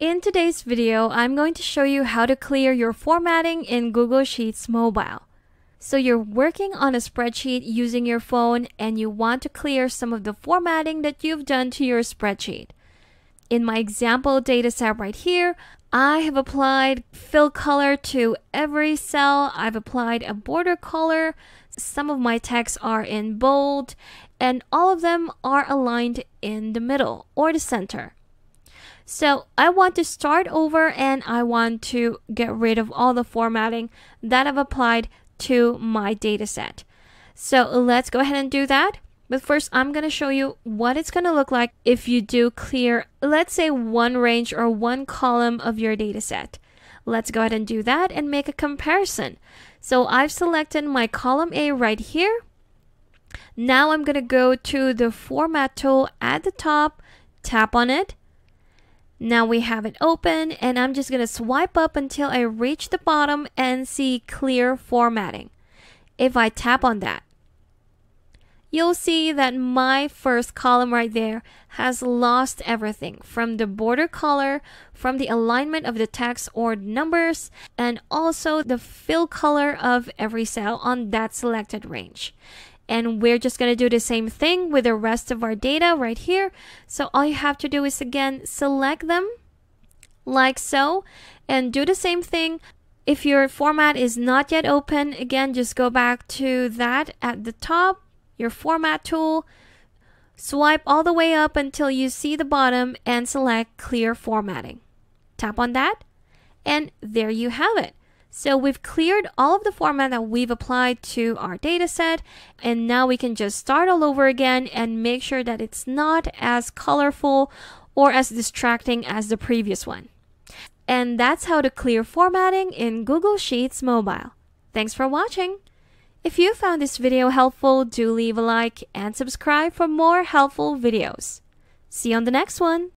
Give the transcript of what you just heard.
In today's video, I'm going to show you how to clear your formatting in Google Sheets Mobile. So you're working on a spreadsheet using your phone and you want to clear some of the formatting that you've done to your spreadsheet. In my example dataset right here, I have applied fill color to every cell. I've applied a border color. Some of my texts are in bold and all of them are aligned in the middle or the center. So I want to start over and I want to get rid of all the formatting that I've applied to my dataset. So let's go ahead and do that. But first, I'm going to show you what it's going to look like if you do clear, let's say one range or one column of your dataset. Let's go ahead and do that and make a comparison. So I've selected my column A right here. Now I'm going to go to the format tool at the top, tap on it. Now we have it open and I'm just going to swipe up until I reach the bottom and see clear formatting. If I tap on that, you'll see that my first column right there has lost everything from the border color, from the alignment of the text or numbers, and also the fill color of every cell on that selected range. And we're just going to do the same thing with the rest of our data right here. So all you have to do is again, select them like so and do the same thing. If your format is not yet open, again, just go back to that at the top your format tool, swipe all the way up until you see the bottom and select clear formatting. Tap on that and there you have it. So we've cleared all of the format that we've applied to our data set and now we can just start all over again and make sure that it's not as colorful or as distracting as the previous one. And that's how to clear formatting in Google Sheets Mobile. Thanks for watching! If you found this video helpful, do leave a like and subscribe for more helpful videos. See you on the next one.